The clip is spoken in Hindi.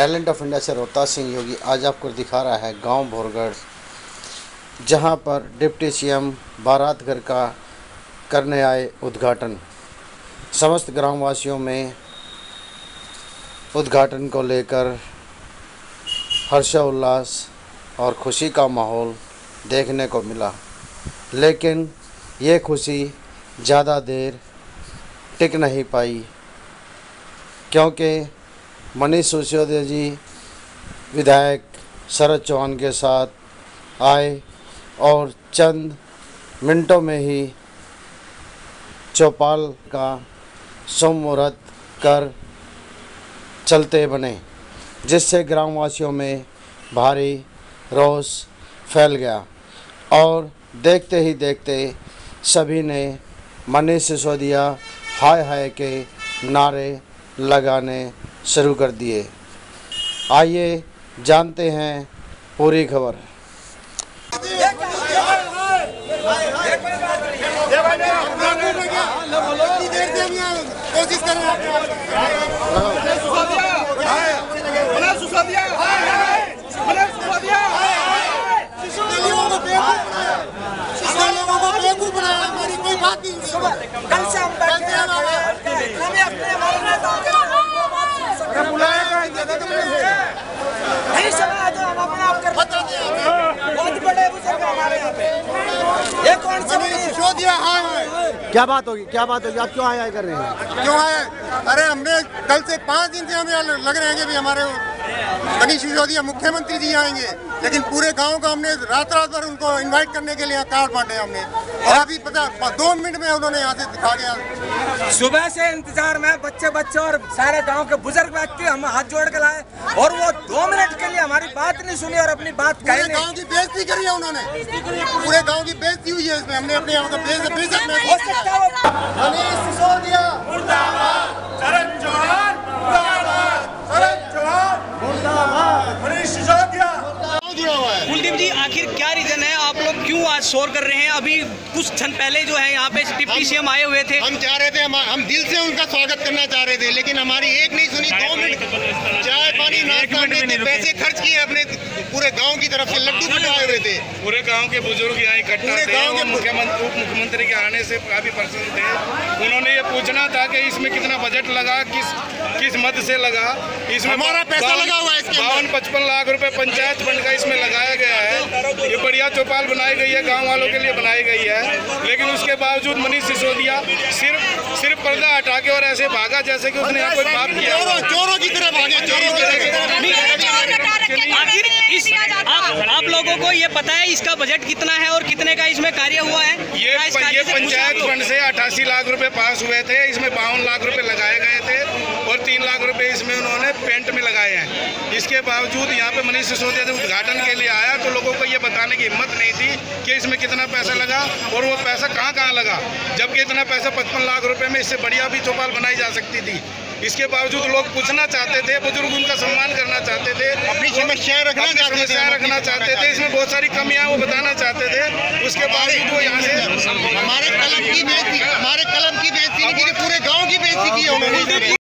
टैलेंट ऑफ़ इंडिया से रोहताज सिंह योगी आज आपको दिखा रहा है गाँव भोरगढ़, जहाँ पर डिप्टी सीएम बारात घर का करने आए उद्घाटन। समस्त ग्रामवासियों में उद्घाटन को लेकर हर्षोल्लास और खुशी का माहौल देखने को मिला। लेकिन ये खुशी ज़्यादा देर टिक नहीं पाई, क्योंकि मनीष सिसोदिया जी, विधायक शरद चौहान के साथ आए और चंद मिनटों में ही चौपाल का सोममुहूर्त कर चलते बने, जिससे ग्रामवासियों में भारी रोष फैल गया। और देखते ही देखते सभी ने मनीष सिसोदिया हाय हाय के नारे लगाने शुरू कर दिए आइए जानते हैं पूरी खबर बात नहीं कल से हम बैठे हैं हमें अपने हमारे नेताओं के नहीं समझा तो हम अपने आप कर बता दिया हमें। बहुत बड़े बुज़ुर्ग हैं हमारे यहाँ पे ये कौन मनीष हाँ है। क्या बात होगी? क्या बात होगी? आप क्यों आया कर रहे हैं? क्यों आए अरे हमने कल से पाँच दिन से हमें लग रहे हैं कि भी हमारे मनीष सिसोदिया मुख्यमंत्री जी आएँगे लेकिन पूरे गाँव का हमने रात रात भर उनको इनवाइट करने के लिए कार्ड बांटे हमने। और अभी पता दो मिनट में उन्होंने यहाँ से दिखा गया सुबह से इंतज़ार में बच्चे बच्चे और सारे गाँव के बुज़ुर्ग व्यक्ति हम हाथ जोड़ के लाए और वो दो मिनट के लिए हमारी बात नहीं सुनी और अपनी बात कही गाँव की बेइज्जती करी है उन्होंने। पूरे गाँव की बेजती हुई है इसमें हमने अपने यहाँ का हुआ जी आखिर क्या रीजन है? आप लोग क्यों आज शोर कर रहे हैं? अभी कुछ क्षण पहले जो है यहाँ पे डिप्टी सीएम आए हुए थे। हम चाह रहे थे हम, हम दिल से उनका स्वागत करना चाह रहे थे लेकिन हमारी एक नहीं सुनी दो मिनट चाय पानी नाश्ता पैसे खर्च किए अपने पूरे गाँव की तरफ़ से लड्डू बटवाए हुए थे। पूरे गाँव के बुज़ुर्ग यहाँ इकट्ठा थे के मुख्यमंत्री उप मुख्यमंत्री के आने से काफ़ी प्रसन्न थे। पूछना था कि इसमें कितना बजट लगा किस किस मद से लगा इसमें हमारा पैसा बावन- लगा हुआ है इसके बावन पचपन लाख रुपए पंचायत फंड का इसमें लगाया गया है ये बढ़िया चौपाल बनाई गई है गाँव वालों के लिए बनाई गई है लेकिन उसके बावजूद मनीष सिसोदिया सिर्फ़ सिर्फ़ पर्दा हटा के और ऐसे भागा जैसे कि उसने यहाँ कोई पाप किया चोरों चोरों की तरह भागे चोरों की तरह आखिर इस आप आप लोगों को ये पता है इसका बजट कितना है और कितने का इसमें कार्य हुआ है। ये ये पंचायत फंड से अठासी लाख रुपए पास हुए थे इसमें बावन लाख रुपए लगाए गए थे और तीन लाख रुपए इसमें उन्होंने पेंट में लगाए हैं। इसके बावजूद यहाँ पे मनीष सिसोदिया जब उद्घाटन के लिए आया तो लोगों को ये बताने की हिम्मत नहीं थी कि इसमें कितना पैसा लगा और वो पैसा कहाँ कहाँ लगा जबकि इतना पैसा पचपन लाख रुपए में इससे बढ़िया भी चौपाल बनाई जा सकती थी। इसके बावजूद लोग पूछना चाहते थे बुज़ुर्ग उनका सम्मान करना चाहते थे। अपनी समस्याएँ रखना चाहते थे रखना चाहते थे इसमें बहुत सारी कमियाँ वो बताना चाहते थे। उसके बावजूद वो यहाँ से हमारे कलम की बेहतरी हमारे कलम की बेहतरी पूरे गाँव की बेहतरी की है। उन्होंने